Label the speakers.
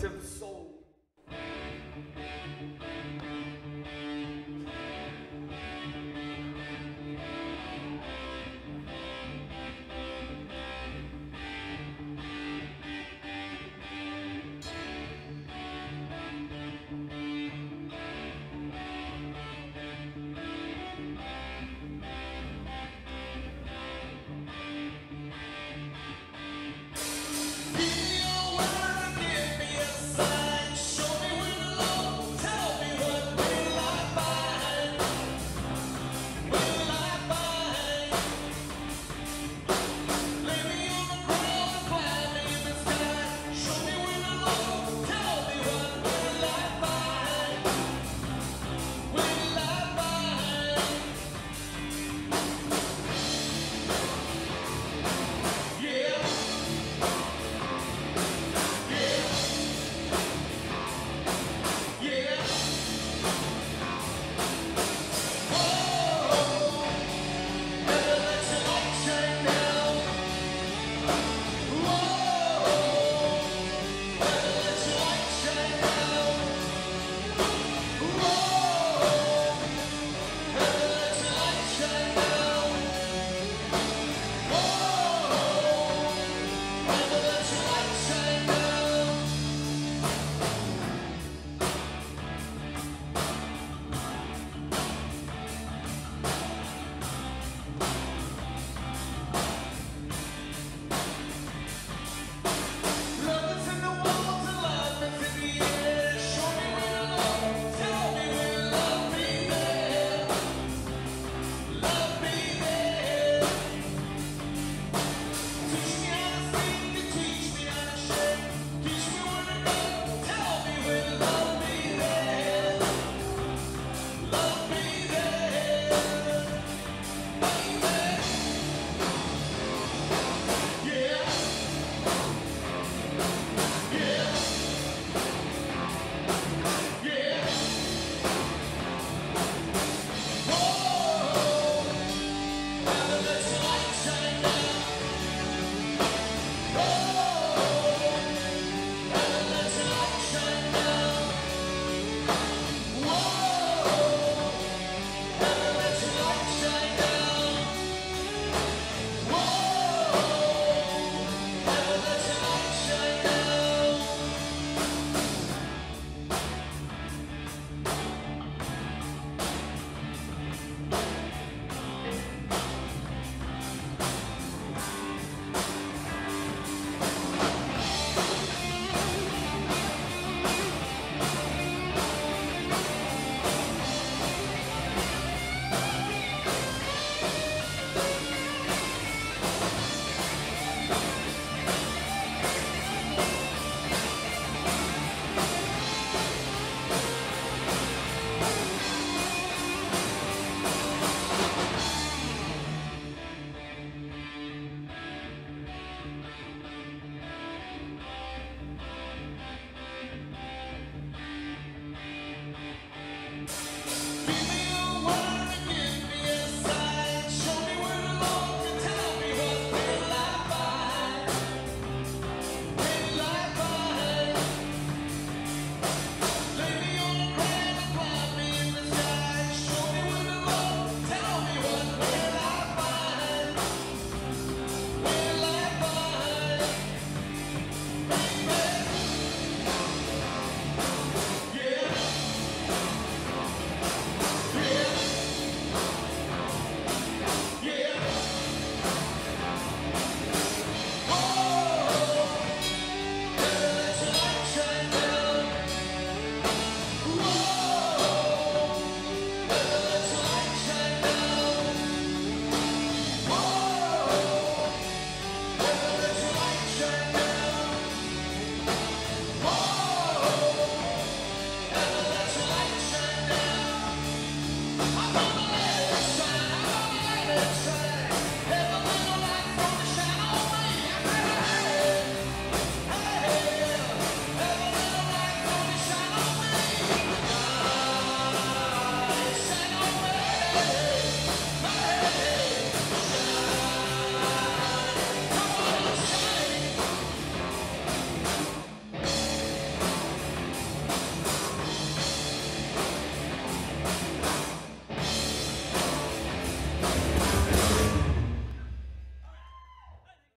Speaker 1: collective soul.